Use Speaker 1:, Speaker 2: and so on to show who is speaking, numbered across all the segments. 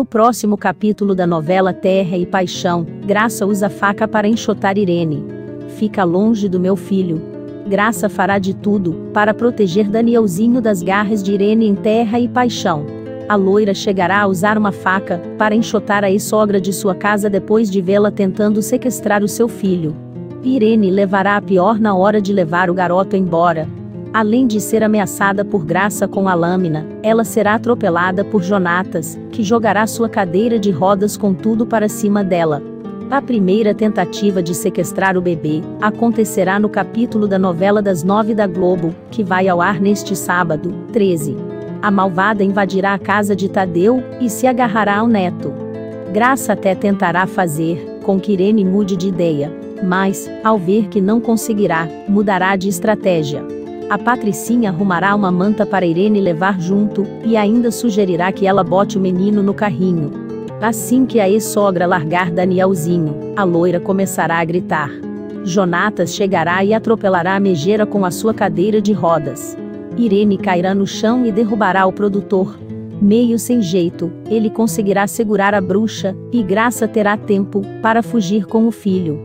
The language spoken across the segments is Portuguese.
Speaker 1: No próximo capítulo da novela Terra e Paixão, Graça usa faca para enxotar Irene. Fica longe do meu filho. Graça fará de tudo para proteger Danielzinho das garras de Irene em Terra e Paixão. A loira chegará a usar uma faca para enxotar a ex-sogra de sua casa depois de vê-la tentando sequestrar o seu filho. Irene levará a pior na hora de levar o garoto embora, Além de ser ameaçada por Graça com a lâmina, ela será atropelada por Jonatas, que jogará sua cadeira de rodas com tudo para cima dela. A primeira tentativa de sequestrar o bebê acontecerá no capítulo da novela das nove da Globo, que vai ao ar neste sábado, 13. A malvada invadirá a casa de Tadeu e se agarrará ao neto. Graça até tentará fazer com que Irene mude de ideia, mas, ao ver que não conseguirá, mudará de estratégia. A Patricinha arrumará uma manta para Irene levar junto, e ainda sugerirá que ela bote o menino no carrinho. Assim que a ex-sogra largar Danielzinho, a loira começará a gritar. Jonatas chegará e atropelará a mejeira com a sua cadeira de rodas. Irene cairá no chão e derrubará o produtor. Meio sem jeito, ele conseguirá segurar a bruxa, e Graça terá tempo para fugir com o filho.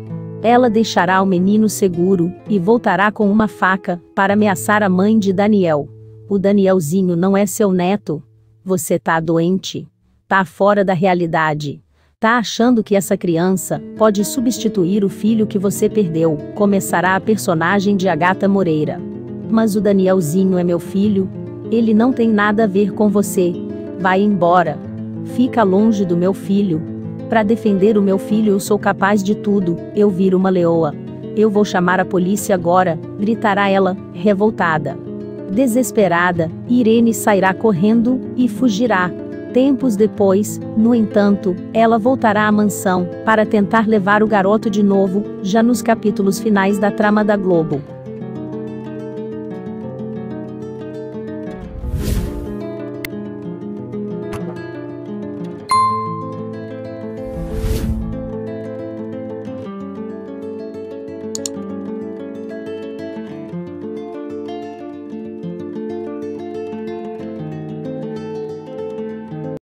Speaker 1: Ela deixará o menino seguro e voltará com uma faca para ameaçar a mãe de Daniel. O Danielzinho não é seu neto. Você tá doente. Tá fora da realidade. Tá achando que essa criança pode substituir o filho que você perdeu? Começará a personagem de Agata Moreira. Mas o Danielzinho é meu filho. Ele não tem nada a ver com você. Vai embora. Fica longe do meu filho. Para defender o meu filho eu sou capaz de tudo, eu viro uma leoa. Eu vou chamar a polícia agora, gritará ela, revoltada. Desesperada, Irene sairá correndo e fugirá. Tempos depois, no entanto, ela voltará à mansão para tentar levar o garoto de novo, já nos capítulos finais da trama da Globo.